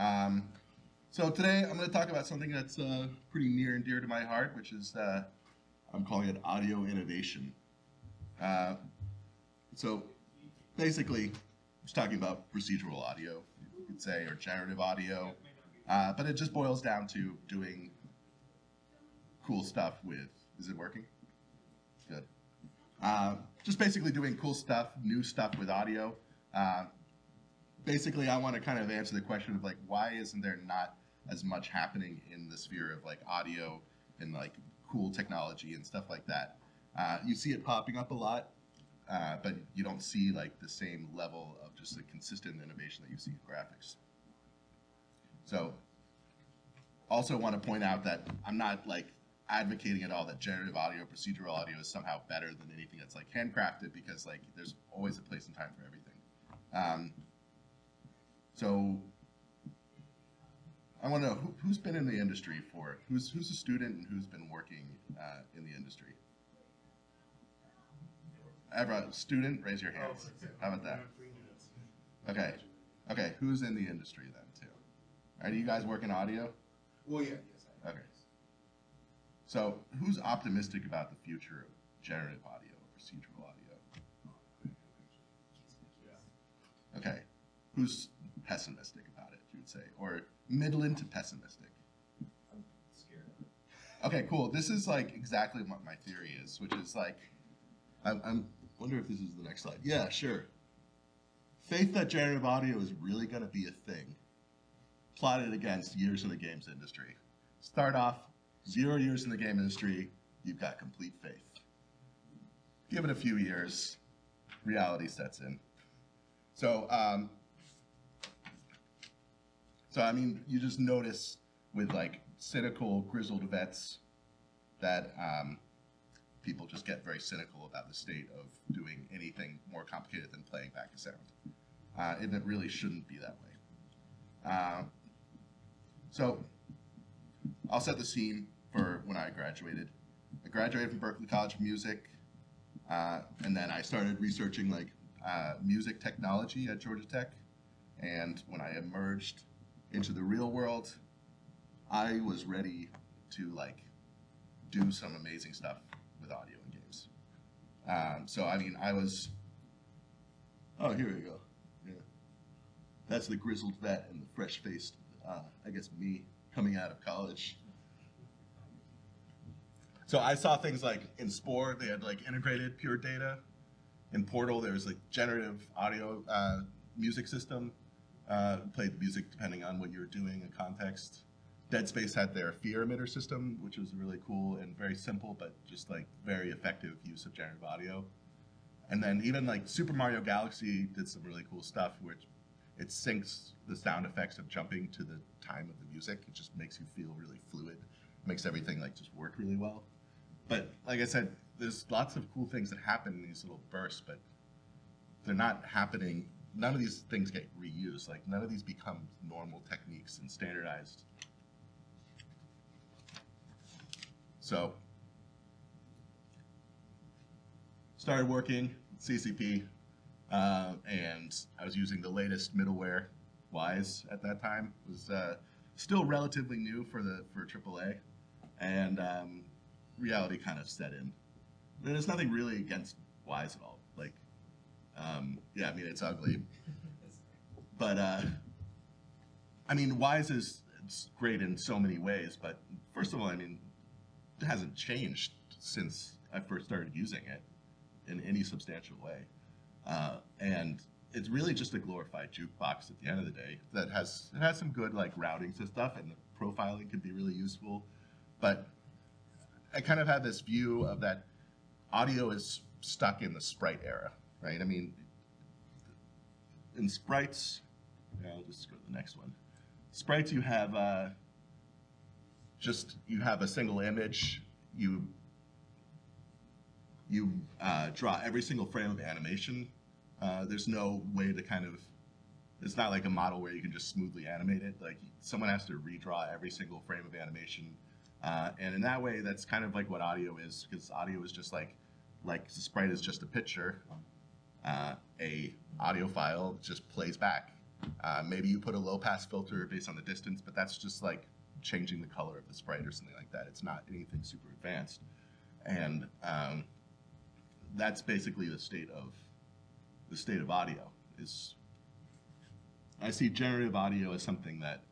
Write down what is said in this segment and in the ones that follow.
Um, so today I'm going to talk about something that's uh, pretty near and dear to my heart, which is uh, I'm calling it audio innovation. Uh, so basically, I'm just talking about procedural audio, you could say, or generative audio, uh, but it just boils down to doing cool stuff with. Is it working? Good. Uh, just basically doing cool stuff, new stuff with audio. Basically, I want to kind of answer the question of like, why isn't there not as much happening in the sphere of like audio and like cool technology and stuff like that? Uh, you see it popping up a lot, uh, but you don't see like the same level of just the consistent innovation that you see in graphics. So, also want to point out that I'm not like advocating at all that generative audio, procedural audio is somehow better than anything that's like handcrafted because like there's always a place and time for everything. Um, so I want to know who, who's been in the industry for who's who's a student and who's been working uh, in the industry. Ever student? Raise your hands. How about that? Okay, okay. Who's in the industry then too? Are you guys working audio? Well, yeah, yes. I Okay. So who's optimistic about the future of generative audio, procedural audio? Okay. Who's pessimistic about it, you would say, or middling to pessimistic? I'm scared. Okay, cool. This is like exactly what my theory is, which is like, I'm, I'm wonder if this is the next slide. Yeah, sure. Faith that generative audio is really going to be a thing, plotted against years in the games industry. Start off zero years in the game industry, you've got complete faith. Give it a few years, reality sets in. So, um, so I mean, you just notice with like cynical, grizzled vets that um, people just get very cynical about the state of doing anything more complicated than playing back a sound. Uh, and it really shouldn't be that way. Uh, so I'll set the scene for when I graduated. I graduated from Berklee College of Music, uh, and then I started researching like uh, music technology at Georgia Tech. And when I emerged into the real world, I was ready to like do some amazing stuff with audio and games. Um, so I mean, I was. Oh, here we go. Yeah, that's the grizzled vet and the fresh-faced, uh, I guess me coming out of college. So I saw things like in Spore, they had like integrated pure data. In Portal, there was like generative audio uh, music system. Uh, played the music depending on what you were doing in context. Dead Space had their fear emitter system, which was really cool and very simple, but just like very effective use of generative audio. And then even like Super Mario Galaxy did some really cool stuff, which it syncs the sound effects of jumping to the time of the music. It just makes you feel really fluid, makes everything like just work really well. But like I said, there's lots of cool things that happen in these little bursts, but they're not happening. None of these things get reused. Like none of these become normal techniques and standardized. So started working CCP, uh, and I was using the latest middleware. Wwise at that time It was uh, still relatively new for the for AAA, and um, reality kind of set in. And there's nothing really against Wwise at all. Um, yeah, I mean it's ugly, but uh, I mean Wwise is it's great in so many ways. But first of all, I mean it hasn't changed since I first started using it in any substantial way. Uh, and it's really just a glorified jukebox at the end of the day that has it has some good like routings and stuff and the profiling can be really useful. But I kind of have this view of that audio is stuck in the sprite era, right? I mean, in sprites, I'll just go to the next one. Sprites, you have uh, just you have a single image. You you uh, draw every single frame of animation. Uh, there's no way to kind of. It's not like a model where you can just smoothly animate it. Like someone has to redraw every single frame of animation, uh, and in that way, that's kind of like what audio is, because audio is just like, like the sprite is just a picture. Uh, a audio file just plays back, Uh, maybe you put a low pass filter based on the distance, but that's just like changing the color of the sprite or something like that. It's not anything super advanced. And um, that's basically the state of the state of audio is I see generative audio as something that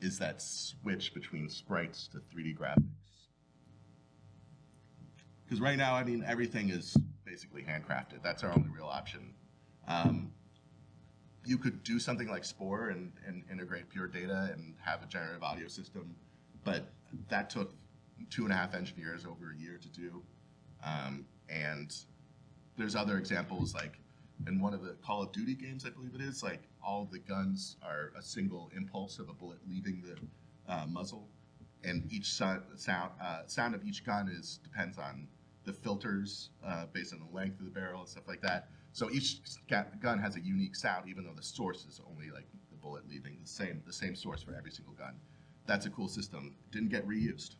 is that switch between sprites to 3D graphics. Because right now, I mean, everything is basically handcrafted. That's our only real option. Um, you could do something like Spore and, and integrate pure data and have a generative audio system, but that took two and a half engineers over a year to do. Um, and there's other examples like in one of the Call of Duty games, I believe it is, like all the guns are a single impulse of a bullet leaving the uh, muzzle, and each sound sound, uh, sound of each gun is depends on the filters uh, based on the length of the barrel and stuff like that. So each gun has a unique sound, even though the source is only like the bullet leaving the same the same source for every single gun. That's a cool system. Didn't get reused.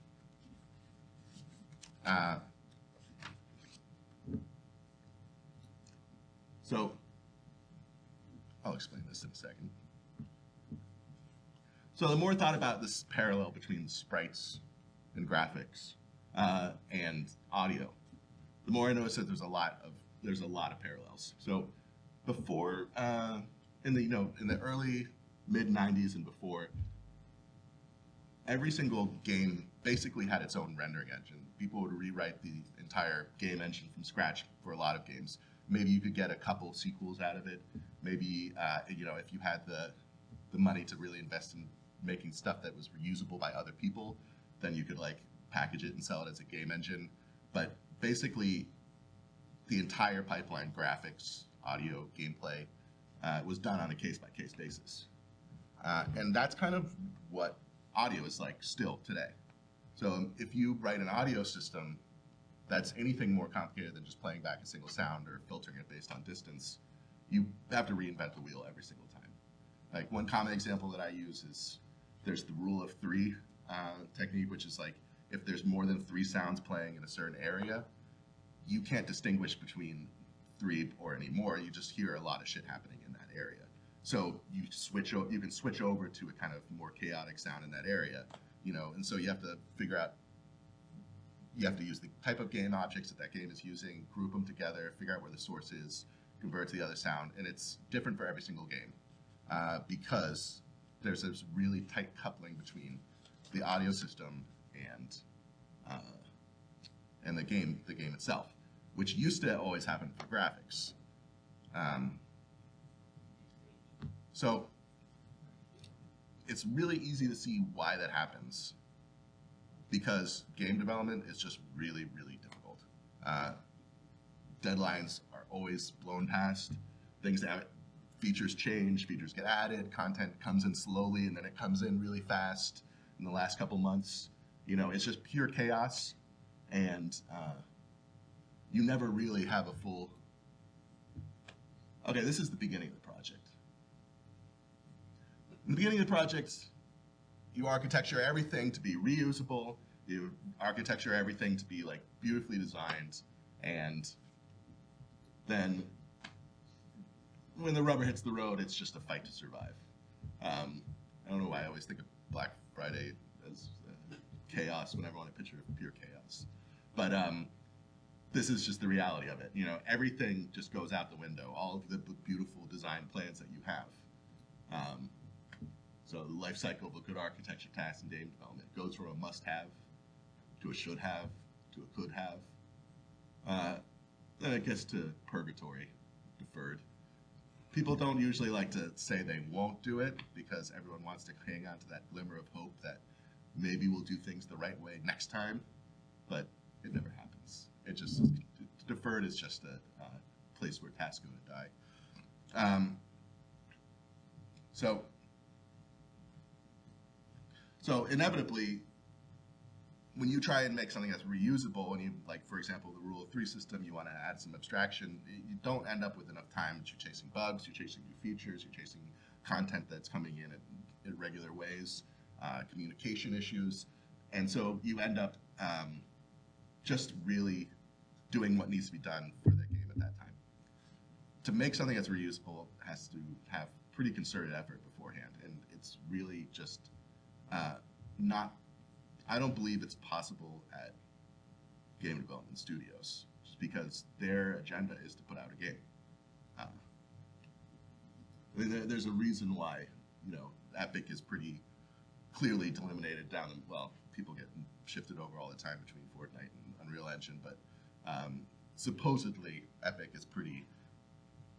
Uh, so I'll explain this in a second. So the more thought about this parallel between sprites and graphics uh, and audio, the more I notice that there's a lot of there's a lot of parallels. So before uh, in the you know in the early mid 90s and before, every single game basically had its own rendering engine. People would rewrite the entire game engine from scratch for a lot of games. Maybe you could get a couple sequels out of it. Maybe uh, you know if you had the the money to really invest in making stuff that was reusable by other people, then you could like package it and sell it as a game engine. But basically, the entire pipeline, graphics, audio, gameplay, uh, was done on a case by case basis. Uh, and that's kind of what audio is like still today. So if you write an audio system that's anything more complicated than just playing back a single sound or filtering it based on distance, you have to reinvent the wheel every single time. Like one common example that I use is there's the rule of three uh, technique, which is like if there's more than three sounds playing in a certain area, you can't distinguish between three or any more. You just hear a lot of shit happening in that area. So you switch. O- you can switch over to a kind of more chaotic sound in that area, you know. And so you have to figure out. You have to use the type of game objects that that game is using, group them together, figure out where the source is, convert to the other sound, and it's different for every single game uh, because there's this really tight coupling between the audio system and uh, and the game the game itself, which used to always happen for graphics. Um, so it's really easy to see why that happens because game development is just really really difficult. Uh, deadlines are always blown past. Things that features change, features get added, content comes in slowly, and then it comes in really fast in the last couple months. You know, it's just pure chaos, and uh, you never really have a full. Okay, this is the beginning of the project. In the beginning of the project, you architecture everything to be reusable. You architecture everything to be like beautifully designed, and then when the rubber hits the road, it's just a fight to survive. Um, I don't know why I always think of Black Friday chaos whenever I want a picture of pure chaos, but um, this is just the reality of it. You know, everything just goes out the window. All of the beautiful design plans that you have. Um, so the life cycle of a good architecture task in game development goes from a must-have to a should-have to a could-have. Uh, then it gets to purgatory, deferred people don't usually like to say they won't do it because everyone wants to hang on to that glimmer of hope that maybe we'll do things the right way next time, but it never happens. It just deferred is just a uh, place where tasks go to die. Um, so, so inevitably, when you try and make something that's reusable, and you like, for example, the rule of three system, you want to add some abstraction, you don't end up with enough time. That You're chasing bugs, you're chasing new features, you're chasing content that's coming in at irregular ways, uh, communication issues, and so you end up um, just really doing what needs to be done for the game at that time. To make something that's reusable has to have pretty concerted effort beforehand, and it's really just uh, not. I don't believe it's possible at game development studios, just because their agenda is to put out a game. Uh, there's a reason why you know Epic is pretty clearly delimited down. The, well, people get shifted over all the time between Fortnite and Unreal Engine, but um, supposedly Epic is pretty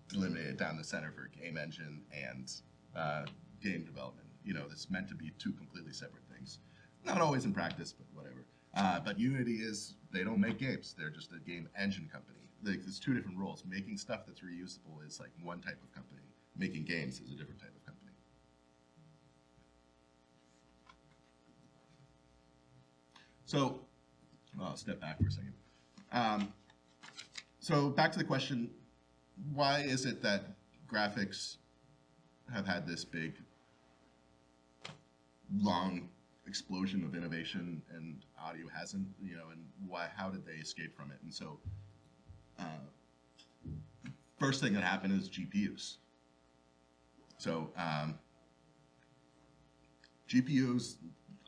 delimited down the center for game engine and uh, game development. You know, it's meant to be two completely separate things. Not always in practice, but whatever. Uh, but Unity is, they don't make games. They're just a game engine company. Like, there's two different roles. Making stuff that's reusable is like one type of company. Making games is a different type of company. So, well, I'll step back for a second. Um, so back to the question, why is it that graphics have had this big, long explosion of innovation and audio hasn't, you know, and why, how did they escape from it? And so, uh, first thing that happened is GPUs. So, um, GPUs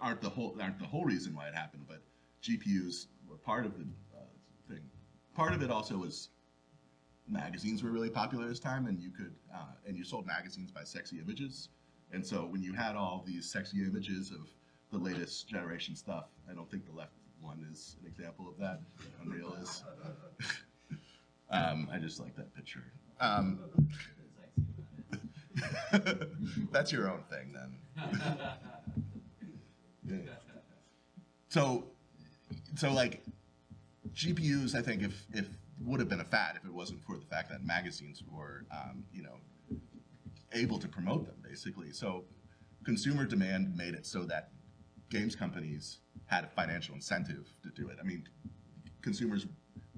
aren't the whole aren't the whole reason why it happened, but GPUs were part of the uh, thing. Part of it also was magazines were really popular this time, and you could uh, and you sold magazines by sexy images. And so when you had all these sexy images of the latest generation stuff, I don't think the left one is an example of that. Unreal is. um, I just like that picture. Um, that's your own thing then. So, so like GPUs, I think if if would have been a fad if it wasn't for the fact that magazines were, um, you know, able to promote them basically. So, consumer demand made it so that games companies had a financial incentive to do it. I mean, consumers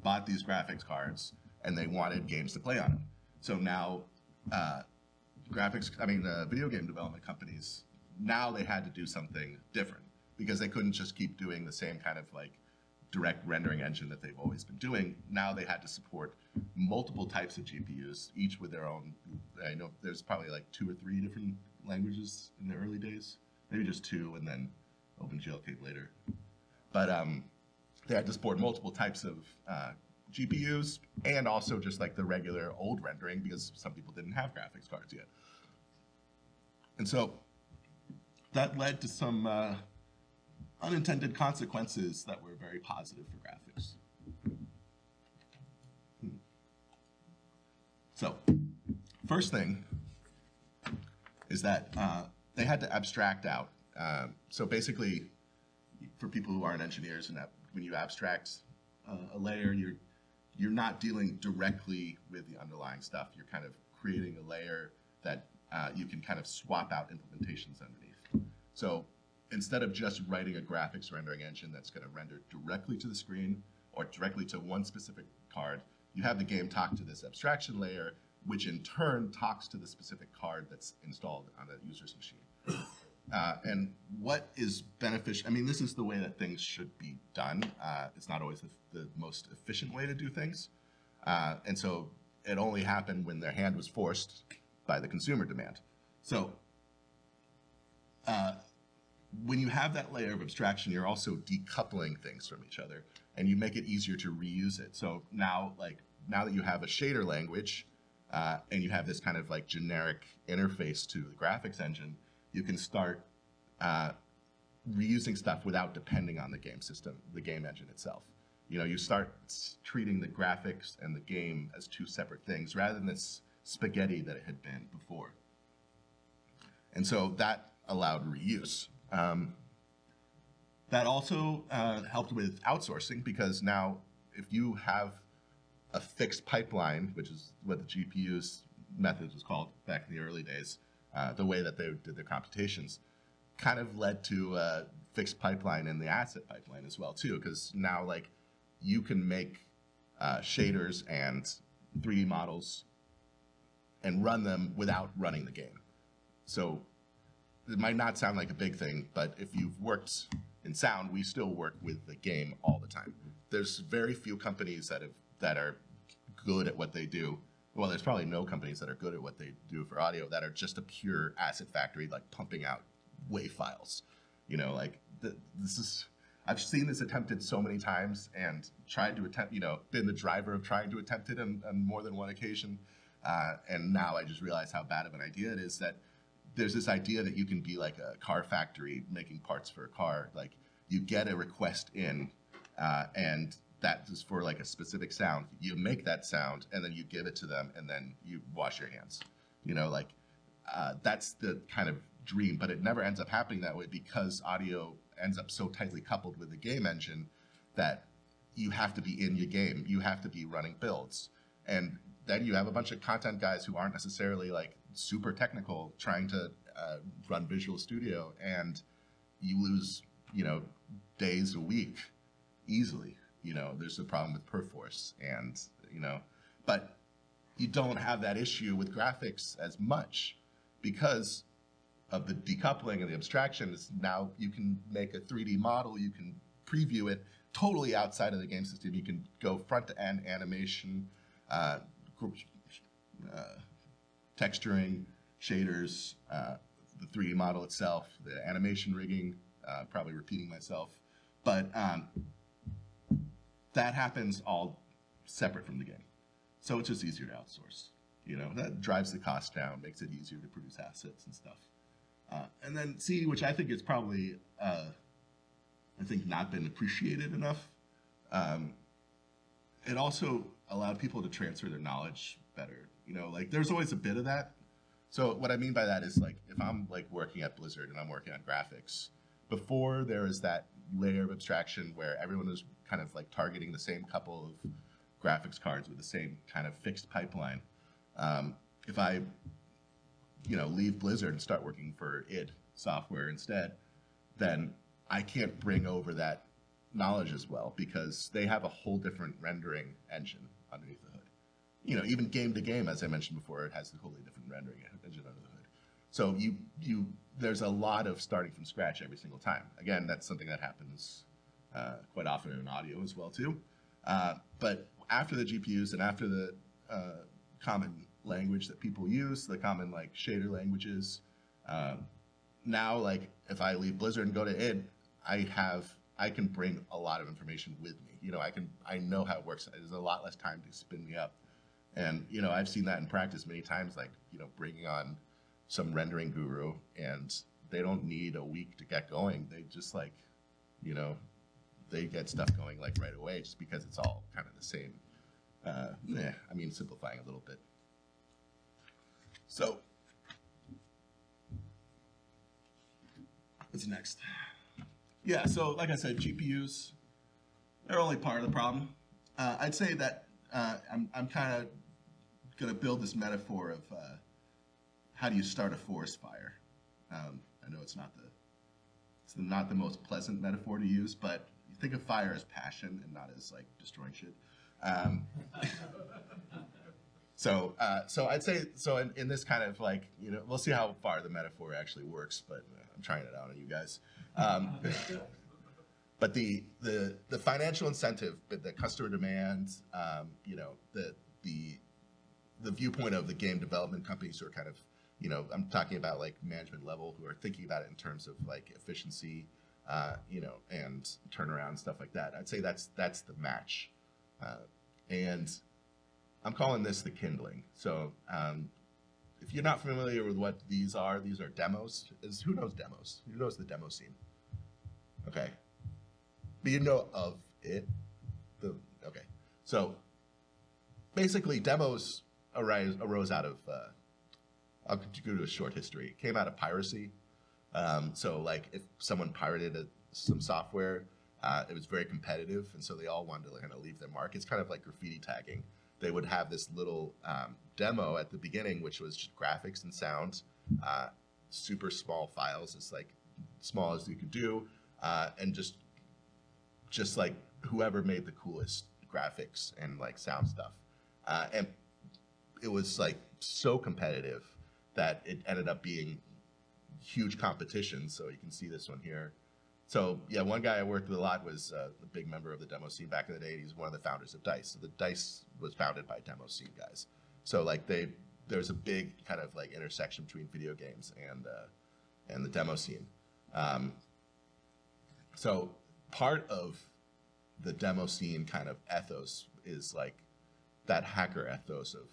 bought these graphics cards and they wanted games to play on them. So now, uh, graphics, I mean, the video game development companies now they had to do something different because they couldn't just keep doing the same kind of like direct rendering engine that they've always been doing. Now they had to support multiple types of GPUs, each with their own. I know there's probably like two or three different languages in the early days, maybe just two, and then OpenGL came later. But um, they had to support multiple types of uh, GPUs and also just like the regular old rendering because some people didn't have graphics cards yet. And so that led to some uh, unintended consequences that were very positive for graphics. Hmm. So, first thing is that uh, they had to abstract out. Uh, so basically, for people who aren't engineers, and when you abstract uh, a layer, you're you're not dealing directly with the underlying stuff. You're kind of creating a layer that uh, you can kind of swap out implementations underneath. So instead of just writing a graphics rendering engine that's going to render directly to the screen or directly to one specific card, you have the game talk to this abstraction layer, which in turn talks to the specific card that's installed on the user's machine. Uh, and what is beneficial? I mean, this is the way that things should be done. Uh, it's not always the, the, most efficient way to do things. Uh, and so it only happened when their hand was forced by the consumer demand. So uh, when you have that layer of abstraction, you're also decoupling things from each other, and you make it easier to reuse it. So now, like now that you have a shader language, uh, and you have this kind of like generic interface to the graphics engine, you can start uh, reusing stuff without depending on the game system, the game engine itself. You know, you start treating the graphics and the game as two separate things rather than this spaghetti that it had been before. And so that allowed reuse. Um, that also uh, helped with outsourcing because now if you have a fixed pipeline, which is what the GPU's method was called back in the early days, uh, the way that they did their computations, kind of led to a fixed pipeline in the asset pipeline as well too, because now like you can make uh, shaders and 3D models and run them without running the game. So it might not sound like a big thing, but if you've worked in sound, we still work with the game all the time. There's very few companies that have that are good at what they do well, there's probably no companies that are good at what they do for audio that are just a pure asset factory, like pumping out WAV files. You know, like th- this is. I've seen this attempted so many times and tried to attempt, you know, been the driver of trying to attempt it on, on more than one occasion. Uh, and now I just realize how bad of an idea it is that there's this idea that you can be like a car factory making parts for a car. Like you get a request in, uh, and that is for like a specific sound. You make that sound, and then you give it to them, and then you wash your hands. You know, like uh, that's the kind of dream, but it never ends up happening that way because audio ends up so tightly coupled with the game engine that you have to be in your game. You have to be running builds, and then you have a bunch of content guys who aren't necessarily like super technical trying to uh, run Visual Studio, and you lose, you know, days a week easily. You know, there's a problem with Perforce, and you know, but you don't have that issue with graphics as much because of the decoupling and the abstraction. Is now you can make a 3D model, you can preview it totally outside of the game system. You can go front to end animation, uh, uh, texturing, shaders, uh, the 3D model itself, the animation rigging, uh, probably repeating myself. But um, that happens all separate from the game. So it's just easier to outsource. You know, that drives the cost down, makes it easier to produce assets and stuff. Uh, and then C, which I think is probably, uh, I think, not been appreciated enough. Um, it also allowed people to transfer their knowledge better. You know, like there's always a bit of that. So what I mean by that is like if I'm like working at Blizzard and I'm working on graphics, before there is that layer of abstraction where everyone was kind of like targeting the same couple of graphics cards with the same kind of fixed pipeline. Um, if I, you know, leave Blizzard and start working for id software instead, then I can't bring over that knowledge as well because they have a whole different rendering engine underneath hood. You know, even game to game, as I mentioned before, it has a totally different rendering engine under the hood. So you you there's a lot of starting from scratch every single time. Again, that's something that happens uh, quite often in audio as well too. Uh, but after the GPUs and after the uh, common language that people use, the common like shader languages, um, now like if I leave Blizzard and go to id, I have I can bring a lot of information with me. You know, I can I know how it works. There's a lot less time to spin me up, and you know I've seen that in practice many times. Like you know, bringing on some rendering guru, and they don't need a week to get going. They just like, you know, they get stuff going like right away, just because it's all kind of the same. Uh, yeah, I mean, simplifying a little bit. So, what's next? Yeah, so like I said, GPUs, they're only part of the problem. Uh, I'd say that uh, I'm, I'm kind of going to build this metaphor of uh, how do you start a forest fire. Um, I know it's not the it's not the most pleasant metaphor to use, but you think of fire as passion and not as like destroying shit. Um, so, uh, so I'd say so in, in this kind of like you know we'll see how far the metaphor actually works, but uh, I'm trying it out on you guys. Um, but the the the financial incentive, but the customer demand, um, you know, the the the viewpoint of the game development companies who are kind of, you know, I'm talking about like management level who are thinking about it in terms of like efficiency, uh, you know, and turnaround stuff like that. I'd say that's that's the match, uh, and I'm calling this the kindling. So um, if you're not familiar with what these are, these are demos. Is who knows demos? Who knows the demo scene? Okay, but you know of it. The okay, so basically demos arise, arose out of. Uh, I'll go to a short history. It came out of piracy. Um, so like if someone pirated a, some software, uh, it was very competitive, and so they all wanted to kind of leave their mark. It's kind of like graffiti tagging they would have this little um, demo at the beginning, which was just graphics and sound, uh, super small files, as like small as you could do, uh, and just just like whoever made the coolest graphics and like sound stuff, uh, and it was like so competitive that it ended up being huge competition. So you can see this one here. So yeah, one guy I worked with a lot was uh, a big member of the demo scene back in the day. He's one of the founders of Dice. So the Dice was founded by demo scene guys, So like they there's a big kind of like intersection between video games and uh, and the demo scene. Um, so part of the demo scene kind of ethos is like that hacker ethos of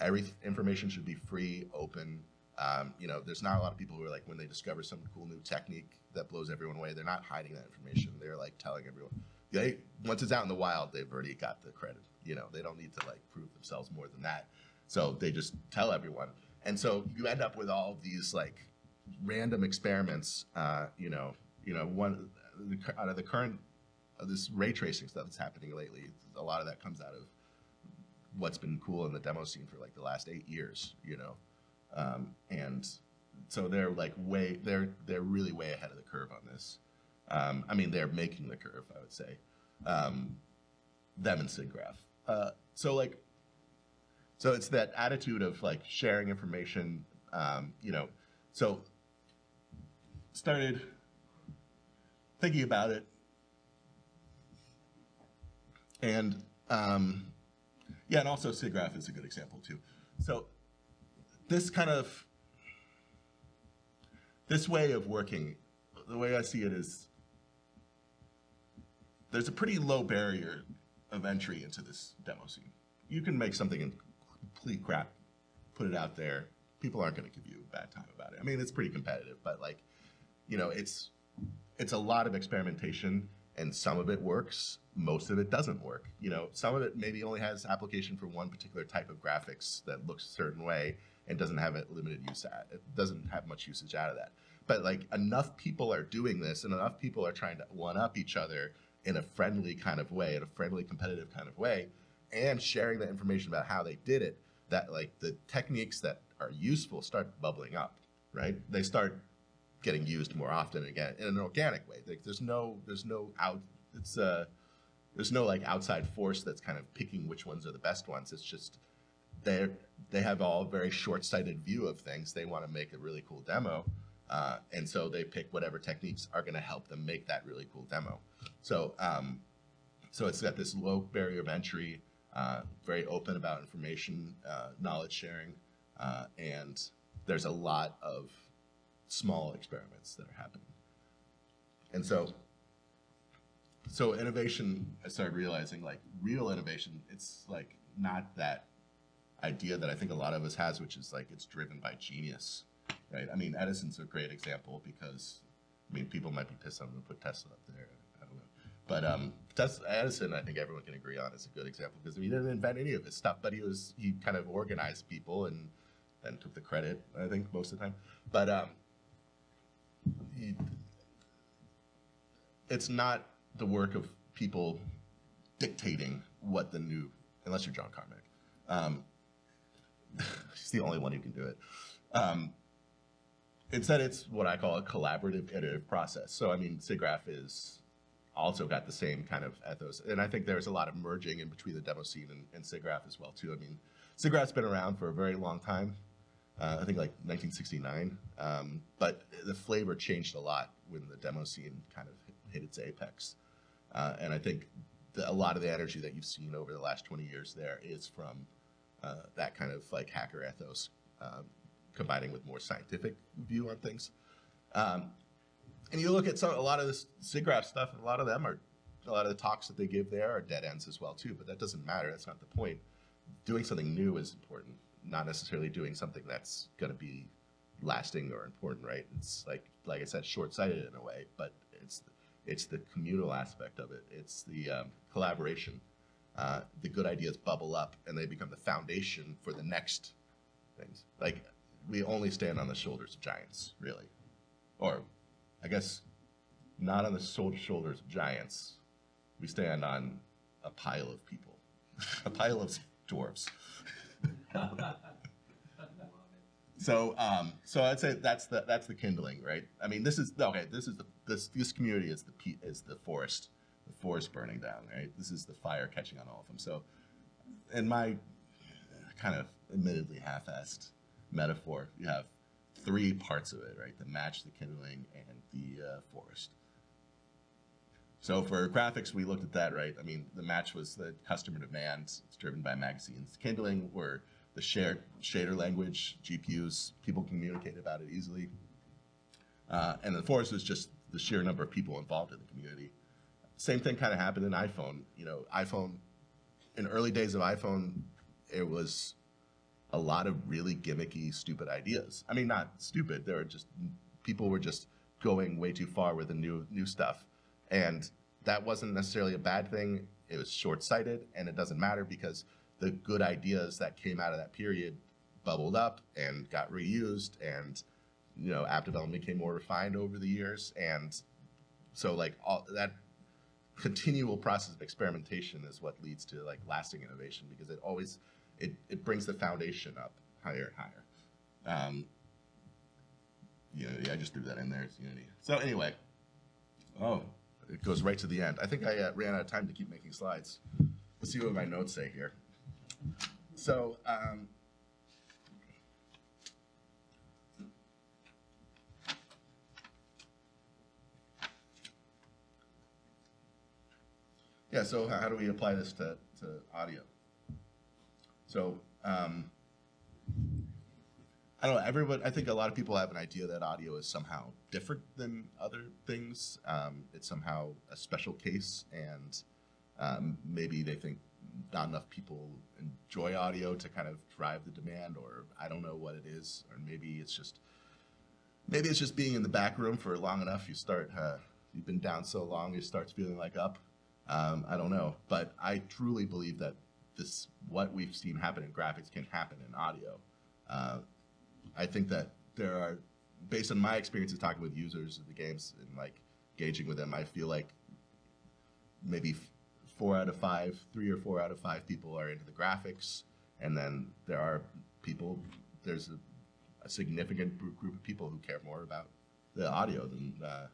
every information should be free, open. Um, you know, there's not a lot of people who are like when they discover some cool new technique that blows everyone away, they're not hiding that information. They're like telling everyone. They once it's out in the wild, they've already got the credit. You know, they don't need to like prove themselves more than that. So they just tell everyone. And so you end up with all of these like random experiments. Uh, you know, you know, one out of the current of this ray tracing stuff that's happening lately. A lot of that comes out of what's been cool in the demo scene for like the last eight years. You know, um, and so they're like way they're they're really way ahead of the curve on this. Um, I mean, they're making the curve, I would say. Um, them and SIGGRAPH. Uh, so like, so it's that attitude of like sharing information. Um, you know, so started thinking about it, and um, yeah, and also SIGGRAPH is a good example too. So this kind of this way of working, the way I see it is there's a pretty low barrier of entry into this demo scene. You can make something in complete crap, put it out there. People aren't going to give you a bad time about it. I mean, it's pretty competitive, but like, you know, it's it's a lot of experimentation, and some of it works, most of it doesn't work. You know, some of it maybe only has application for one particular type of graphics that looks a certain way and doesn't have a limited use. At, it doesn't have much usage out of that. But like enough people are doing this, and enough people are trying to one up each other in a friendly kind of way, in a friendly, competitive kind of way, and sharing that information about how they did it, that like the techniques that are useful start bubbling up, right? They start getting used more often again in an organic way. Like there's no, there's no out, it's uh, there's no like outside force that's kind of picking which ones are the best ones. It's just they they have all very short-sighted view of things. They want to make a really cool demo, uh, and so they pick whatever techniques are going to help them make that really cool demo. So, um, so it's got this low barrier of entry, uh, very open about information, uh, knowledge sharing, uh, and there's a lot of small experiments that are happening. And so, so innovation, I started realizing like real innovation, it's like not that idea that I think a lot of us has, which is like it's driven by genius, right? I mean, Edison's a great example because, I mean, people might be pissed I'm going to put Tesla up there. I don't know. But um, Tesla, Edison, I think everyone can agree on is a good example because he didn't invent any of his stuff, but he was he kind of organized people and then took the credit. I think most of the time, but um, it's not the work of people dictating what the new, unless you're John Carmack. Um, he's the only one who can do it. Um, instead, it's what I call a collaborative iterative process. So, I mean, SIGGRAPH is also got the same kind of ethos. And I think there's a lot of merging in between the demo scene and, and SIGGRAPH as well, too. I mean, SIGGRAPH's been around for a very long time. Uh, I think like 1969. Um, but the flavor changed a lot when the demo scene kind of hit, its apex. Uh, and I think the, a lot of the energy that you've seen over the last 20 years there is from uh, that kind of like hacker ethos, um, combining with more scientific view on things. Um, and you look at some, a lot of this SIGGRAPH stuff, a lot of them are, a lot of the talks that they give there are dead ends as well too. But that doesn't matter. That's not the point. Doing something new is important, not necessarily doing something that's going to be lasting or important, right? It's like, like I said, short-sighted in a way, but it's it's the communal aspect of it. It's the um, collaboration. Uh, the good ideas bubble up and they become the foundation for the next things. Like we only stand on the shoulders of giants, really, or I guess not on the shoulders of giants. We stand on a pile of people, a pile of dwarves. so, um, so I'd say that's the that's the kindling, right? I mean, this is okay. This is the this this community is the is the forest, the forest burning down, right? This is the fire catching on all of them. So, in my kind of admittedly half-assed metaphor, you have three parts of it, right? The match, the kindling, and the uh, forest. So for graphics, we looked at that, right? I mean, the match was the customer demand. It's driven by magazines. Kindling were the shared shader language, GPUs, people communicate about it easily. Uh, and the fourth is just the sheer number of people involved in the community. Same thing kind of happened in iPhone. You know, iPhone, in early days of iPhone, it was a lot of really gimmicky, stupid ideas. I mean, not stupid. There were just people were just going way too far with the new new stuff, and that wasn't necessarily a bad thing. It was short sighted, and it doesn't matter because the good ideas that came out of that period bubbled up and got reused, and you know, app development became more refined over the years, and so like all that continual process of experimentation is what leads to like lasting innovation because it always it, it brings the foundation up higher and higher. Um, Unity, I just threw that in there. It's Unity. So anyway, oh, it goes right to the end. I think I uh, ran out of time to keep making slides. Let's see what my notes say here. So, um, yeah, so how do we apply this to, to audio? So, um, I don't know. Everyone, I think a lot of people have an idea that audio is somehow different than other things. Um, it's somehow a special case, and um, maybe they think not enough people enjoy audio to kind of drive the demand, or I don't know what it is, or maybe it's just maybe it's just being in the back room for long enough. You start, uh, you've been down so long, you start feeling like up. Um, I don't know, but I truly believe that this what we've seen happen in graphics can happen in audio. Uh, I think that there are, based on my experiences talking with users of the games and like gauging with them, I feel like maybe four out of five, three or four out of five people are into the graphics, and then there are people. There's a, a significant group, of people who care more about the audio than, uh,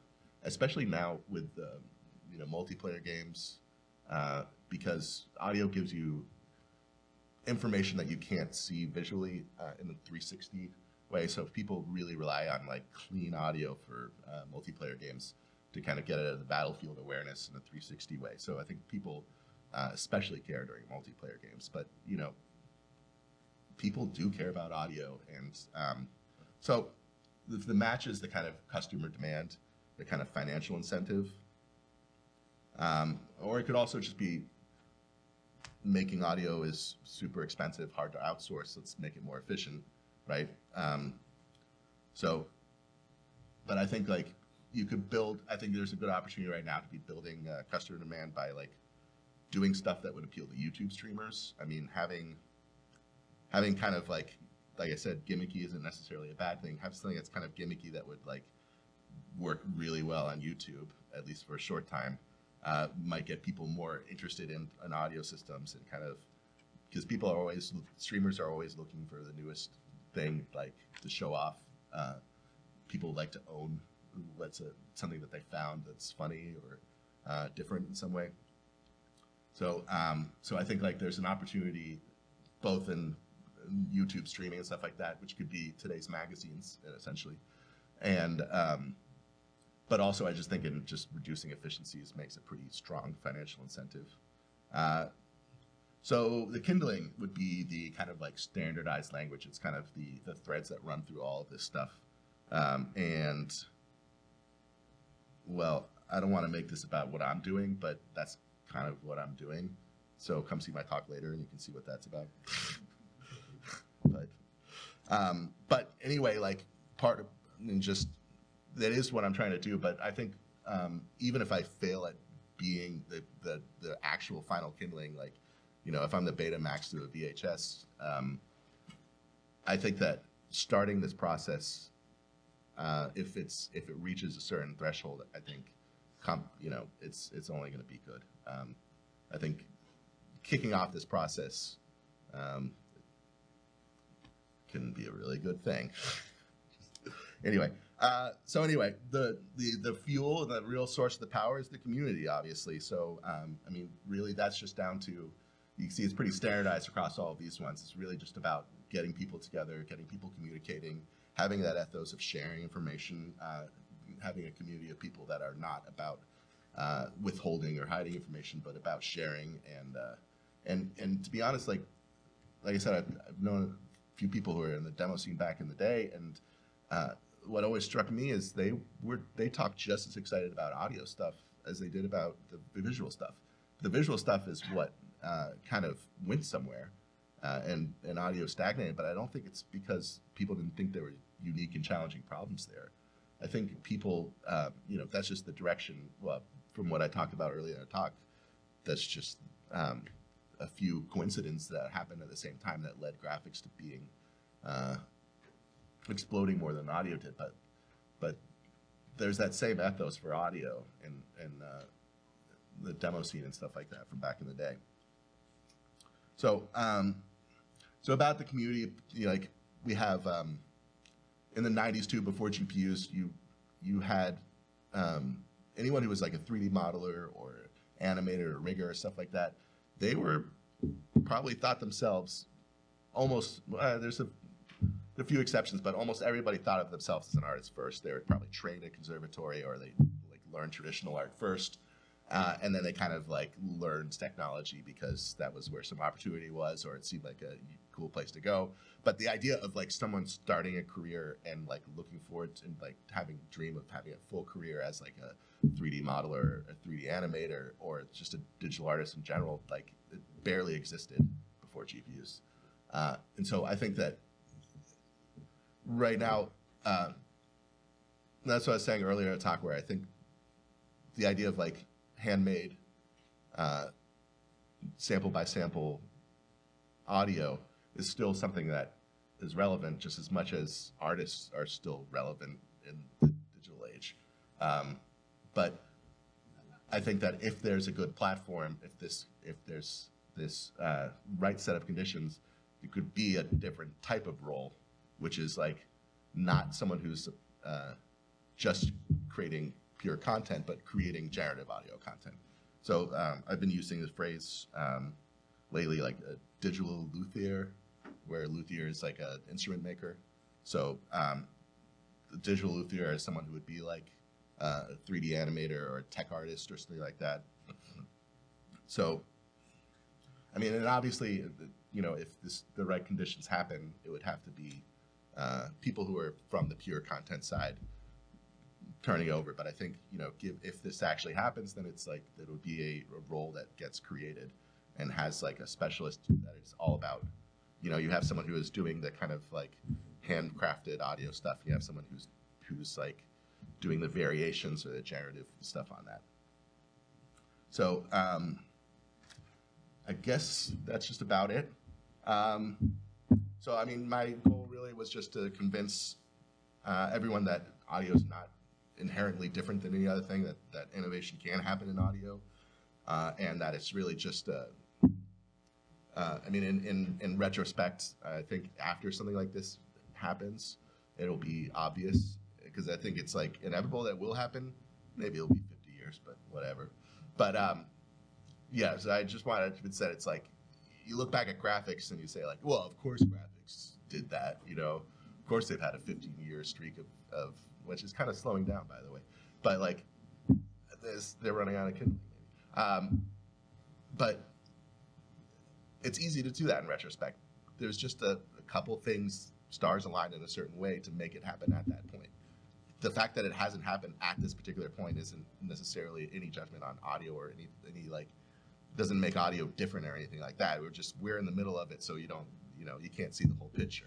especially now with uh, you know multiplayer games, uh, because audio gives you information that you can't see visually uh, in the 360 way. So if people really rely on like clean audio for uh, multiplayer games to kind of get out of the battlefield awareness in a 360 way. So I think people uh, especially care during multiplayer games, but you know, people do care about audio, and um, so the, the match is the kind of customer demand, the kind of financial incentive, um, or it could also just be making audio is super expensive, hard to outsource. Let's make it more efficient, right? Um, so, but I think like you could build. I think there's a good opportunity right now to be building uh, customer demand by like doing stuff that would appeal to YouTube streamers. I mean, having having kind of like like I said, gimmicky isn't necessarily a bad thing. Have something that's kind of gimmicky that would like work really well on YouTube, at least for a short time uh, might get people more interested in, in audio systems and kind of because people are always streamers are always looking for the newest thing like to show off. Uh, people like to own what's a, something that they found that's funny or uh, different in some way. So um, so I think like there's an opportunity both in YouTube streaming and stuff like that, which could be today's magazines essentially, and um, but also I just think in just reducing efficiencies makes a pretty strong financial incentive. Uh, so the kindling would be the kind of like standardized language. It's kind of the the threads that run through all of this stuff. Um, and well, I don't want to make this about what I'm doing, but that's kind of what I'm doing. So come see my talk later, and you can see what that's about. but um, but anyway, like part of and just that is what I'm trying to do. But I think um, even if I fail at being the, the, the actual final kindling, like you know, if I'm the Betamax through a VHS, um, I think that starting this process, uh, if it's if it reaches a certain threshold, I think, you know, it's it's only going to be good. Um, I think kicking off this process um, can be a really good thing. anyway, uh, so anyway, the, the the fuel, the real source of the power is the community, obviously. So um, I mean, really, that's just down to you can see it's pretty standardized across all of these ones. It's really just about getting people together, getting people communicating, having that ethos of sharing information, uh, having a community of people that are not about uh, withholding or hiding information, but about sharing and uh, and and to be honest, like like I said, I've, I've known a few people who were in the demo scene back in the day, and uh, what always struck me is they were they talked just as excited about audio stuff as they did about the, visual stuff. The visual stuff is what uh, kind of went somewhere, uh, and and audio stagnated. But I don't think it's because people didn't think there were unique and challenging problems there. I think people, um, you know, that's just the direction. Well, from what I talked about earlier in the talk, that's just um, a few coincidences that happened at the same time that led graphics to being uh, exploding more than audio did. But but there's that same ethos for audio and and uh, the demo scene and stuff like that from back in the day. So um, so about the community, like we have um, in the 90s too, before GPUs, you you had um, anyone who was like a 3D modeler or animator or rigger or stuff like that. They were probably thought themselves almost. Uh, there's a a few exceptions, but almost everybody thought of themselves as an artist first. They were probably trained at conservatory or they like learned traditional art first, uh, and then they kind of like learned technology because that was where some opportunity was, or it seemed like a cool place to go. But the idea of like someone starting a career and like looking forward to, and like having dream of having a full career as like a 3D modeler, a 3D animator, or just a digital artist in general, like it barely existed before GPUs. Uh, and so I think that right now, um, that's what I was saying earlier in a talk where I think the idea of like handmade, uh, sample by sample audio is still something that is relevant just as much as artists are still relevant in the digital age. Um, but I think that if there's a good platform, if this if there's this uh, right set of conditions, it could be a different type of role, which is like not someone who's uh, just creating pure content, but creating generative audio content. So um, I've been using this phrase um, lately, like a digital luthier, where luthier is like an instrument maker. So um, the digital luthier is someone who would be like uh, a 3D animator or a tech artist or something like that. So, I mean, and obviously, you know, if this, the right conditions happen, it would have to be uh, people who are from the pure content side turning over. But I think, you know, give, if this actually happens, then it's like it would be a, a role that gets created and has like a specialist that is all about. You know, you have someone who is doing the kind of like handcrafted audio stuff. You have someone who's who's like doing the variations or the generative stuff on that. So um, I guess that's just about it. Um, so I mean, my goal really was just to convince uh, everyone that audio is not inherently different than any other thing. That that innovation can happen in audio, uh, and that it's really just a. Uh, I mean, in, in, in retrospect, I think after something like this happens, it'll be obvious because I think it's like inevitable that will happen. Maybe it'll be 50 years, but whatever. But um, yeah, so I just wanted to say it's like you look back at graphics and you say like, well, of course graphics did that. You know, of course they've had a 15 year streak of, of which is kind of slowing down, by the way. But like, this, they're running out of kindling. Um, but it's easy to do that in retrospect. There's just a, a couple things, stars aligned in a certain way to make it happen at that point. The fact that it hasn't happened at this particular point isn't necessarily any judgment on audio or any any like doesn't make audio different or anything like that. We're just we're in the middle of it, so you don't you know you can't see the whole picture.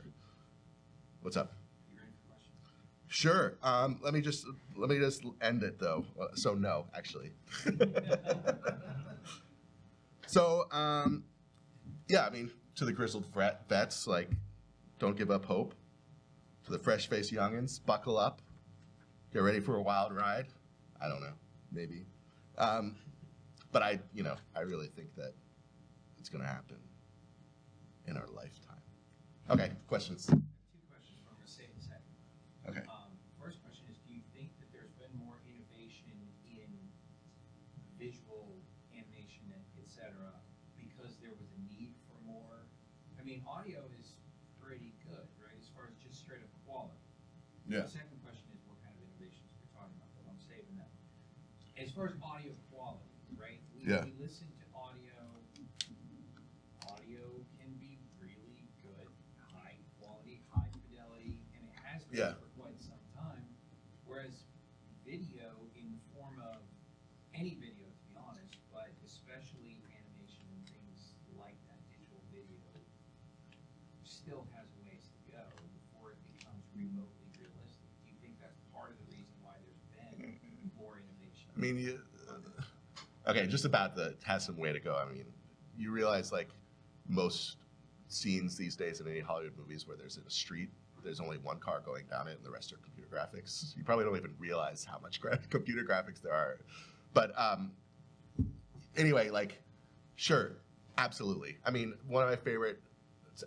What's up? You ready for questions? Sure. Um, let me just let me just end it though. So no, actually. so um, yeah, I mean, to the grizzled fret vets, like, don't give up hope. To the fresh faced youngins, buckle up. Get ready for a wild ride. I don't know, maybe. Um, but I, you know, I really think that it's going to happen in our lifetime. Okay, questions. Questions Yeah. The second question is what kind of innovations we're talking about, but I'm saving that. As far as audio quality, right? We, yeah. we listen to audio. Audio can be really good, high quality, high fidelity, and it has been yeah. Mean, you, uh, okay, just about the has some way to go. I mean, you realize like most scenes these days in any Hollywood movies where there's a street, there's only one car going down it, and the rest are computer graphics. You probably don't even realize how much gra- computer graphics there are. But um, anyway, like, sure, absolutely. I mean, one of my favorite.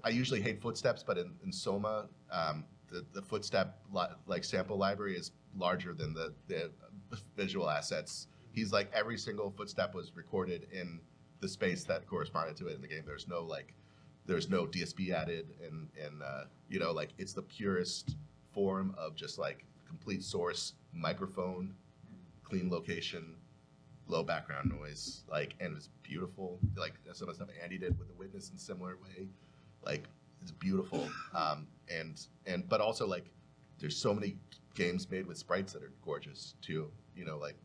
I usually hate footsteps, but in, in Soma, um, the the footstep li- like sample library is larger than the the visual assets. He's like every single footstep was recorded in the space that corresponded to it in the game. There's no like, there's no DSP added, and and uh, you know like it's the purest form of just like complete source microphone, clean location, low background noise, like and it was beautiful. Like some of the stuff Andy did with the witness in similar way, like it's beautiful. Um, and and but also like there's so many games made with sprites that are gorgeous too. You know, like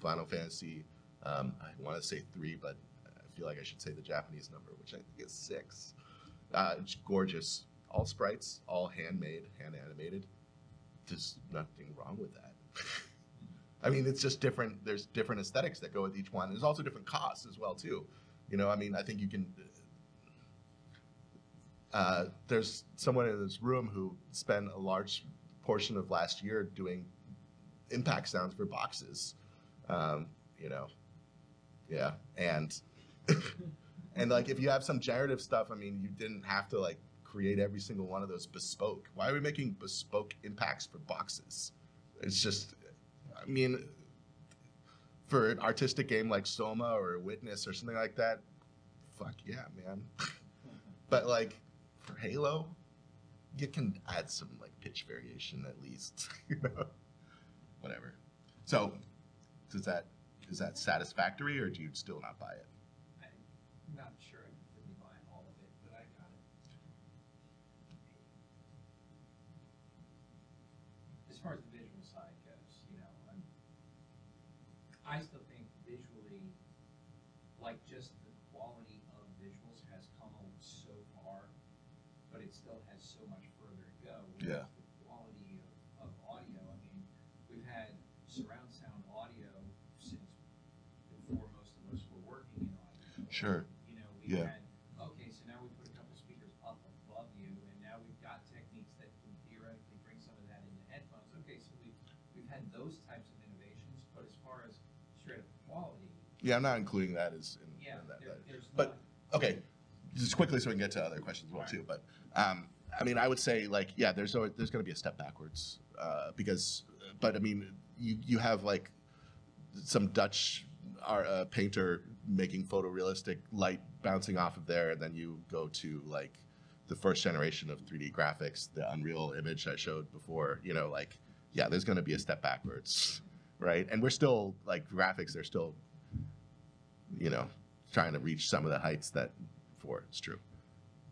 Final Fantasy. Um, I want to say three, but I feel like I should say the Japanese number, which I think is six. Uh, it's gorgeous. All sprites, all handmade, hand animated. There's nothing wrong with that. I mean, it's just different. There's different aesthetics that go with each one. There's also different costs as well too. You know, I mean, I think you can. Uh, there's someone in this room who spent a large portion of last year doing impact sounds for boxes. Um, you know, yeah, and and like if you have some generative stuff, I mean, you didn't have to like create every single one of those bespoke. Why are we making bespoke impacts for boxes? It's just, I mean, for an artistic game like Soma or Witness or something like that, fuck yeah, man. but like for Halo, you can add some like pitch variation at least, you know. Whatever. So, does that is that satisfactory, or do you still not buy it? Sure. You know, we Yeah. had, okay, so now we put a couple speakers up above you, and now we've got techniques that can theoretically bring some of that into headphones. Okay, so we've, we've had those types of innovations, but as far as straight up quality, Yeah, I'm not including that as in, yeah, in that. there, that- there's But not. okay, just quickly so we can get to other questions as well Right. too. But um, I mean, I would say like yeah, there's always, there's going to be a step backwards uh, because, but I mean, you you have like some Dutch art, uh, painter making photorealistic light bouncing off of there, and then you go to like the first generation of 3D graphics, the Unreal image I showed before. You know, like yeah, there's going to be a step backwards, right? And we're still like graphics; they're still you know, trying to reach some of the heights that for it's true.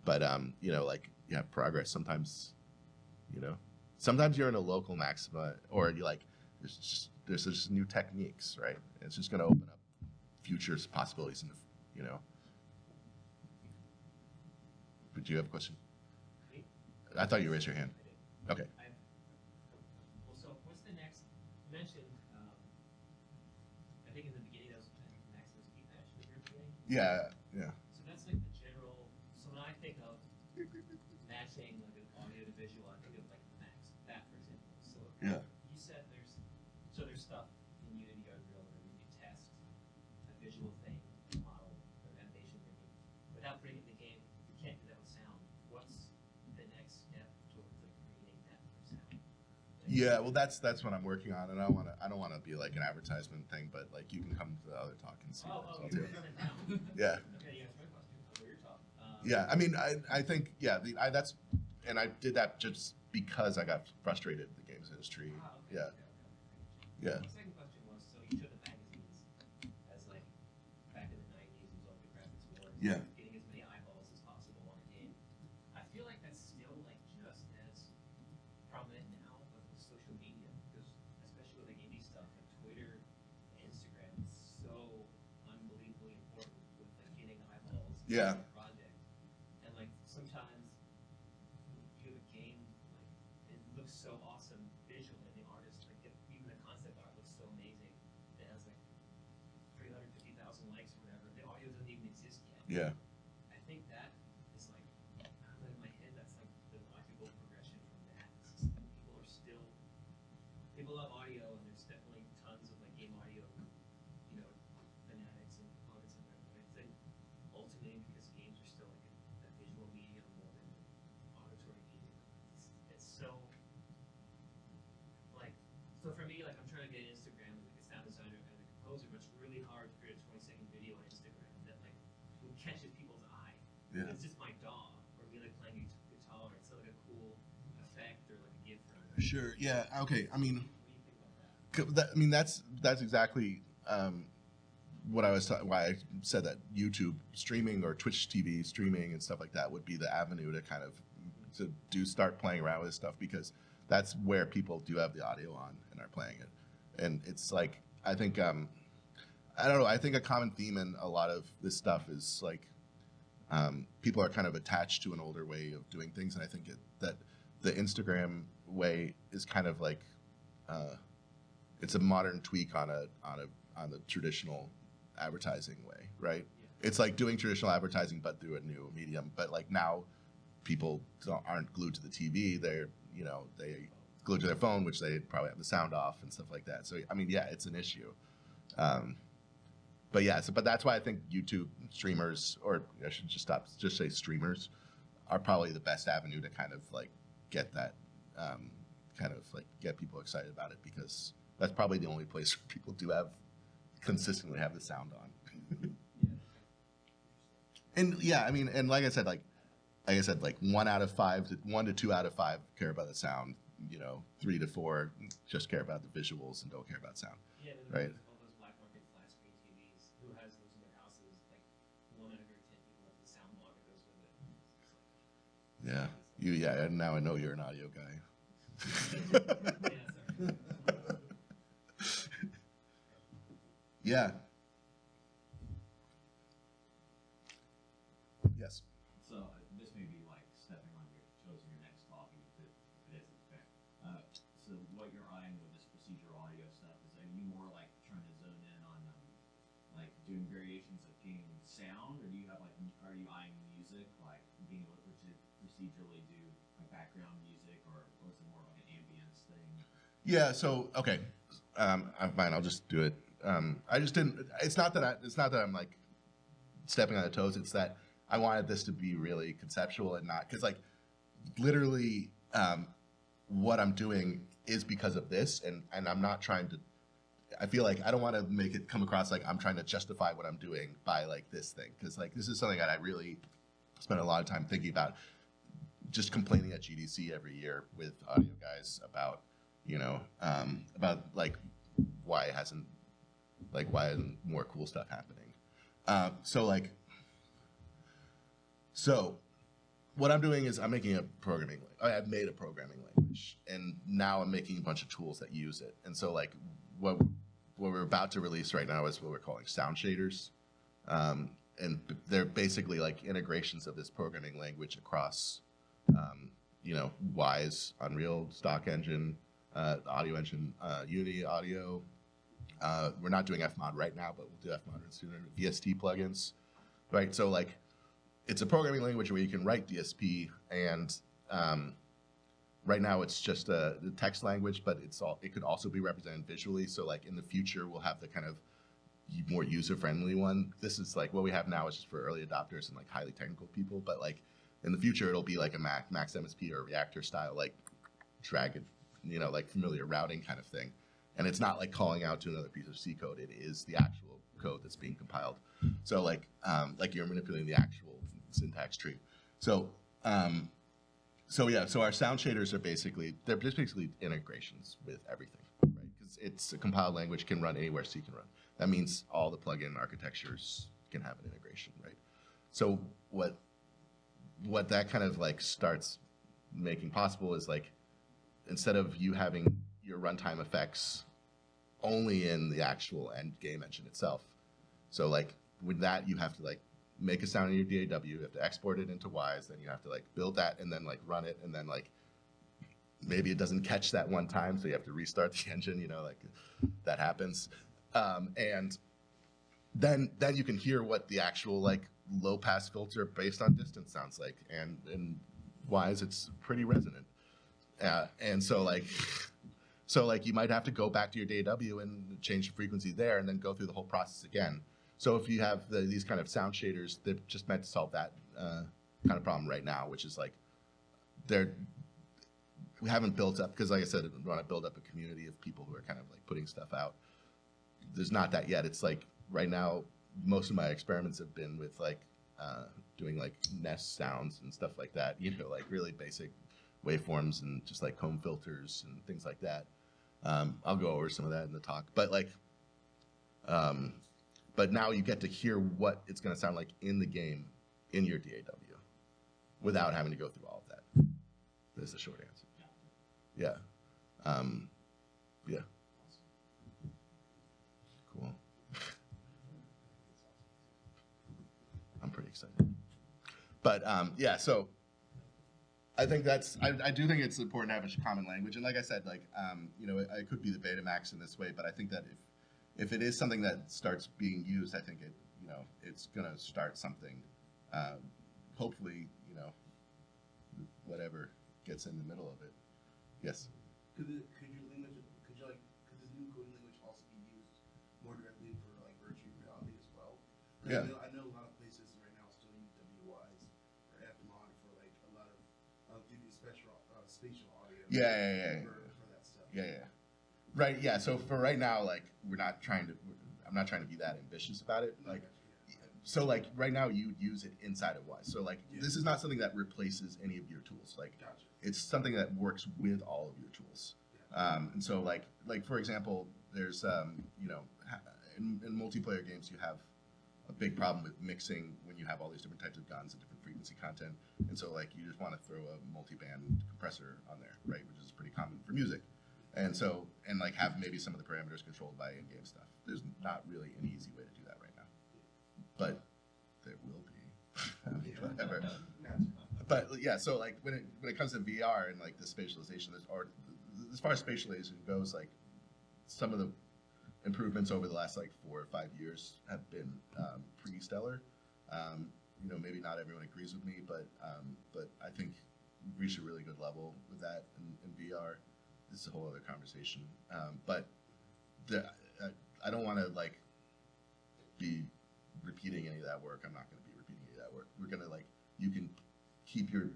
But um, you know, like you have progress. Sometimes, you know, sometimes you're in a local maxima, or you like there's just there's just new techniques, right? It's just going to open up future possibilities, in the, you know. But do you have a question? Me? I thought you raised your hand. Okay. I- Well, so what's the next, you mentioned, um, I think in the beginning, that was Max MSP patch that you're creating. Yeah. Yeah. So that's like the general, so when I think of matching like an audio to visual, I think of like Max, that for example. So Yeah. you said there's, so there's stuff in Unity or Unreal where you test a visual thing, model, or animation making, without putting it in the game, you can't do that with sound. What's the next step towards like creating that for sound? Like, Yeah, well, that's that's what I'm working on, and I don't want to I don't want to be like an advertisement thing, but like you can come to the other talk and see Oh, oh, well you're too. running. Yeah. Okay, my question. I'll your talk. Um, Yeah, I mean, I, I think yeah, the, I, that's and I did that just because I got frustrated with the games industry. ah, okay, Yeah, okay, okay. yeah, My second question was, so you showed the magazines as like back in the nineties, it was all the graphics wars. Yeah. Yeah. project. And like sometimes you have a game like it looks so awesome visually, and the artist like even the concept art looks so amazing. It has like three hundred fifty thousand likes or whatever. The audio doesn't even exist yet. Yeah. I think that is like, I don't know, in my head, that's like the logical progression from that. It's just that people are still, people love audio, and there's definitely tons of like game audio, you know, fanatics and opponents and that. But I think ultimately, because games are still like a, a visual medium more than an auditory medium, it's, it's so, like, so for me, like, I'm trying to get Instagram as like a sound designer and a composer, but it's really hard to create a 20 second video on Instagram that like catches people's eye. Yeah. It's just my DAW, or me like playing guit- guitar. It's like a cool effect or like a gift. Or Sure. Yeah. Okay. I mean, that? I mean that's that's exactly um, what I was why I said that YouTube streaming or Twitch TV streaming and stuff like that would be the avenue to kind of to do start playing around with stuff because that's where people do have the audio on and are playing it, and it's like I think um, I don't know I think a common theme in a lot of this stuff is like um, people are kind of attached to an older way of doing things, and I think it, that the Instagram way is kind of like uh, it's a modern tweak on a on a on the traditional advertising way, right? It's like doing traditional advertising but through a new medium. But like now, people don't, aren't glued to the TV; they're you know they glued to their phone, which they probably have the sound off and stuff like that. So I mean, yeah, it's an issue. Um, but yeah, so, but that's why I think YouTube streamers, or I should just stop, just say streamers, are probably the best avenue to kind of like get that, um, kind of like get people excited about it because that's probably the only place where people do have consistently have the sound on. and yeah, I mean, and like I said, like like I said, like one out of five, to, one to two out of five care about the sound. You know, three to four just care about the visuals and don't care about sound. Yeah, Right. all those black market flat screen TVs. Who has those in their houses? Like one out of every ten people has the sound bar goes with it. It's Yeah, you yeah. And now I know you're an audio guy. yeah, Yeah. So okay, um, I'm fine. I'll just do it. Um, I just didn't. It's not that I. It's not that I'm like stepping on the toes. It's that I wanted this to be really conceptual and not because like literally um, what I'm doing is because of this, and and I'm not trying to. I feel like I don't want to make it come across like I'm trying to justify what I'm doing by like this thing because like this is something that I really spent a lot of time thinking about. Just complaining at GDC every year with audio guys about you know um, about like why hasn't like why isn't more cool stuff happening. Uh, so like so what I'm doing is I'm making a programming. la- I've made a programming language, and now I'm making a bunch of tools that use it. And so, like, what what we're about to release right now is what we're calling sound shaders, um, and they're basically like integrations of this programming language across, um, you know, Wwise, Unreal, Stock Engine, uh, Audio Engine, uh, Unity Audio. Uh, we're not doing Fmod right now, but we'll do Fmod sooner. VST plugins, right? So like it's a programming language where you can write DSP, and um, right now it's just a the text language, but it's all it could also be represented visually. So like in the future, we'll have the kind of more user friendly one. This is like what we have now is just for early adopters and like highly technical people, but like in the future, it'll be like a Mac Max MSP or Reaktor style like drag it, you know, like familiar routing kind of thing. And it's not like calling out to another piece of C code. It is the actual code that's being compiled. So like um, like you're manipulating the actual syntax tree. So um, so yeah, so our sound shaders are basically they're just basically integrations with everything, right? Because it's a compiled language can run anywhere C can run. That means all the plugin architectures can have an integration, right? So what what that kind of like starts making possible is like instead of you having your runtime effects only in the actual end game engine itself. So like with that you have to like make a sound in your DAW. You have to export it into Wwise. Then you have to like build that and then like run it and then like maybe it doesn't catch that one time, so you have to restart the engine. You know, like that happens. Um, and then then you can hear what the actual like low pass filter based on distance sounds like, and and Wwise it's pretty resonant. Uh, and so like so like you might have to go back to your DAW and change the frequency there, and then go through the whole process again. So if you have the, these kind of sound shaders, they're just meant to solve that uh, kind of problem right now, which is like they're we haven't built up because, like I said, we want to build up a community of people who are kind of like putting stuff out. There's not that yet. It's like right now, most of my experiments have been with like uh, doing like nest sounds and stuff like that. You know, like really basic waveforms and just like comb filters and things like that. Um, I'll go over some of that in the talk, but like, um, but now you get to hear what it's going to sound like in the game in your DAW without having to go through all of that. That's the short answer. Yeah. Um, yeah. Cool. I'm pretty excited. But um, yeah, so I think that's I, I do think it's important to have a common language, and like I said, like um, you know, it, it could be the Betamax in this way, but I think that if if it is something that starts being used, I think it you know it's gonna start something. Um, hopefully, you know, whatever gets in the middle of it. Yes. Could the, could your language, could you like, could this new coding language also be used more directly for like virtual reality as well? Yeah. I know, I know Yeah, yeah, yeah, yeah. Yeah, yeah. Right. Yeah. So for right now, like we're not trying to. I'm not trying to be that ambitious about it. Like yeah. so, like right now, you use it inside of Wwise. So like Yeah. this is not something that replaces any of your tools. Like Gotcha. it's something that works with all of your tools. Um, and so like like for example, there's um, you know in, in multiplayer games you have a big problem with mixing when you have all these different types of guns and different frequency content. And so like you just want to throw a multi-band compressor on there, right? Which is pretty common for music. And so and like have maybe some of the parameters controlled by in-game stuff. There's not really an easy way to do that right now, but there will be. Whatever but yeah, so like when it when it comes to VR and like the spatialization, there's or as far as spatialization goes, like some of the improvements over the last like four or five years have been um, pretty stellar. Um, you know, maybe not everyone agrees with me, but um, but I think we've reached a really good level with that in, in VR. This is a whole other conversation. Um, but the, I, I don't want to like be repeating any of that work. I'm not going to be repeating any of that work. We're going to like you can keep your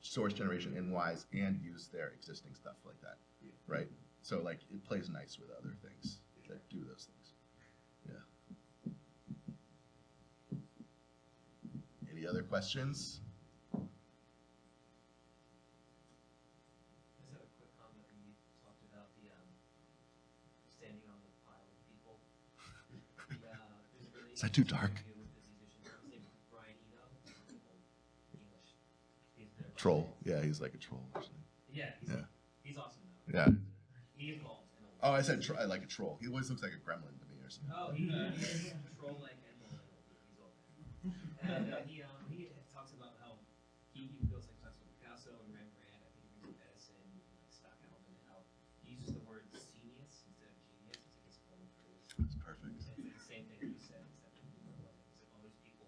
source generation in Wwise and use their existing stuff like that, Yeah. right? So like it plays nice with other things that do those things. Yeah. Any other questions? I just have a quick comment when you talked about the, um, standing on the pile of people. The, uh, there's a really Is that too interesting dark? interview with this musician, his name is Brian Eno, English. He's the- Troll. Yeah, he's like a troll. Or something. Yeah, he's, Yeah. he's awesome though. Yeah. He is. Oh. I said tro- like a troll. He always looks like a gremlin to me or something. Oh, he, he is troll like and bald and old. And uh, he, um, he talks about how he, he feels like talks about Picasso and Rembrandt. I think he brings up Edison, like Stockhausen, and how he uses the word genius instead of scenius. It's like his own phrase. That's perfect. It's like the same thing that you said, except in a different way. It's like all those people,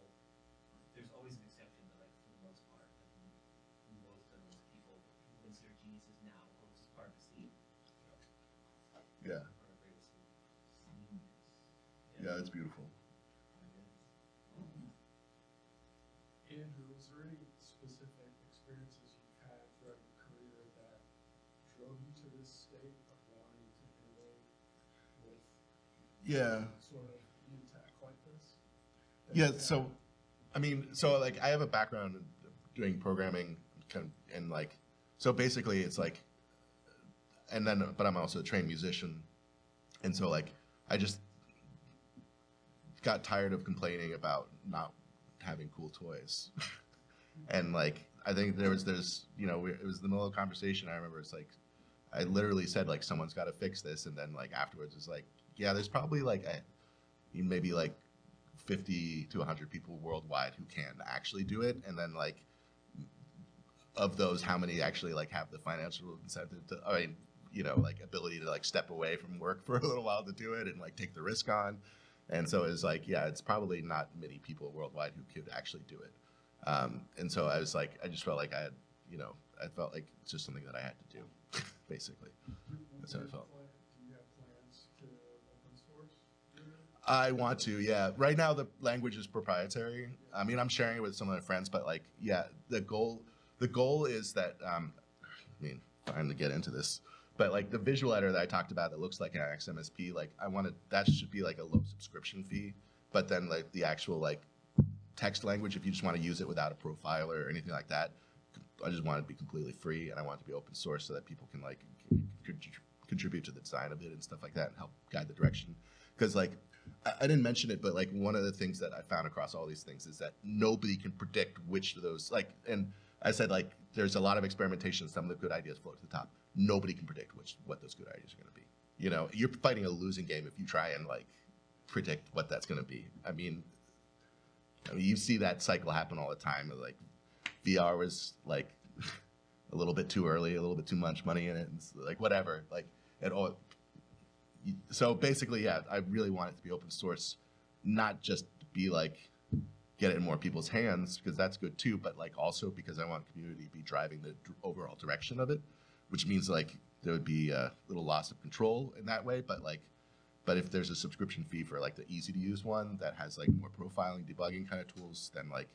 there's always an exception, but like for the most part, like most of those people people consider geniuses now, or which is part of the scene. Yeah. Part of the greatest scene. Yeah, it's beautiful. Andrew, is there any specific experiences you've had throughout your career that drove you to this state of wanting to innovate with Yeah. sort of like this? Yeah, so? I mean, so like I have a background in doing programming kind of, and like so basically it's like and then but I'm also a trained musician. And so like I just got tired of complaining about not having cool toys. and like I think there was there's you know we, it was the middle of a conversation I remember it's like I literally said like someone's got to fix this and then like afterwards it's like yeah there's probably like a maybe like 50 to 100 people worldwide who can actually do it, and then like of those, how many actually like have the financial incentive to, I mean, you know, like ability to like step away from work for a little while to do it and like take the risk on. And so it's like, yeah, it's probably not many people worldwide who could actually do it. Um, and so I was like, I just felt like I had, you know, I felt like it's just something that I had to do, basically. That's how I felt. I want to, yeah. Right now, the language is proprietary. I mean, I'm sharing it with some of my friends, but like, yeah, the goal, the goal is that, um, I mean, fine to get into this, but like the visual editor that I talked about that looks like an XMSP, like I wanted that should be like a low subscription fee, but then like the actual like text language, if you just want to use it without a profiler or anything like that, I just want it to be completely free and I want it to be open source so that people can like con- con- contribute to the design of it and stuff like that and help guide the direction. Because like I, didn't mention it, but like one of the things that I found across all these things is that nobody can predict which of those like and I said like there's a lot of experimentation. Some of the good ideas float to the top. Nobody can predict which what those good ideas are going to be. You know, you're fighting a losing game if you try and like predict what that's going to be. I mean, I mean, you see that cycle happen all the time. Like VR was like a little bit too early, a little bit too much money in it, and like whatever. Like it all. So basically, yeah, I really want it to be open source, not just be like get it in more people's hands because that's good too, but like also because I want community to be driving the overall direction of it, which means like there would be a little loss of control in that way, but like. But if there's a subscription fee for like the easy to use one that has like more profiling, debugging kind of tools, then like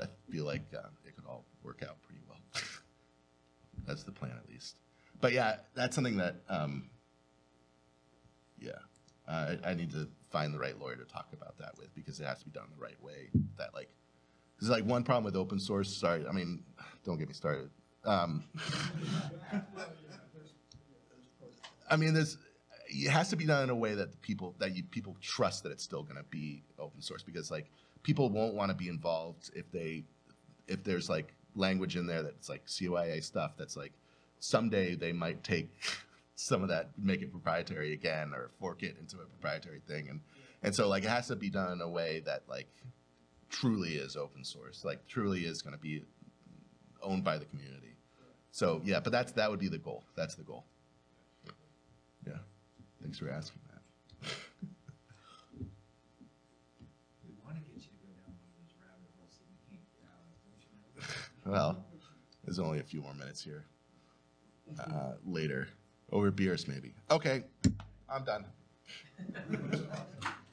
I feel like uh, it could all work out pretty well. that's the plan, at least. But yeah, that's something that, um, yeah, uh, I, I need to find the right lawyer to talk about that with because it has to be done the right way. That like, there's like one problem with open source. Sorry, I mean, don't get me started. Um. I mean, there's it has to be done in a way that the people that you people trust that it's still going to be open source because like people won't want to be involved if they if there's like language in there that's like CYA stuff that's like someday they might take some of that make it proprietary again or fork it into a proprietary thing and and so like it has to be done in a way that like truly is open source like truly is going to be owned by the community so yeah but that's that would be the goal that's the goal yeah. Thanks for asking that. We wanna get you to go down one of those rabbit holes that you can't get out of, don't you know? Well, there's only a few more minutes here. Uh, later. Over beers, maybe. Okay. I'm done.